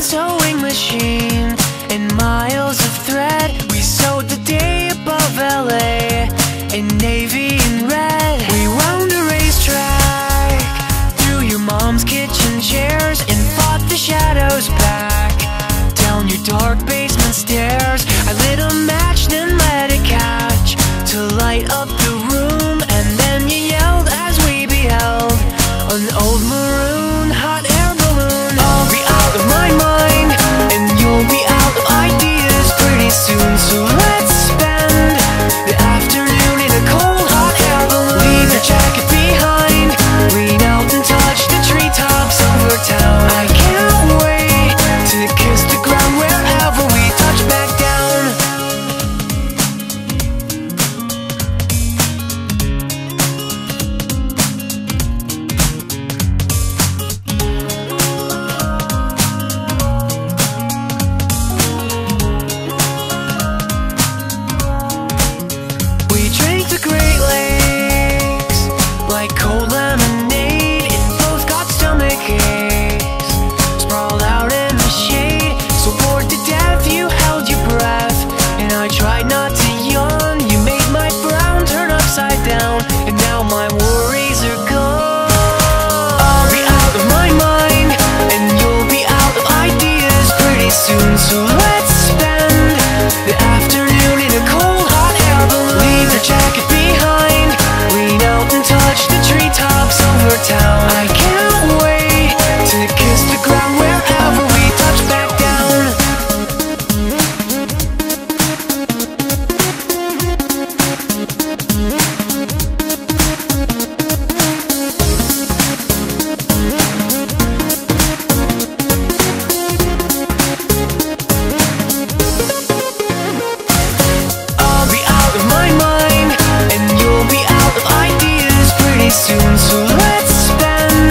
Sewing towing machine and miles So let's spend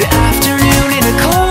the afternoon in a car.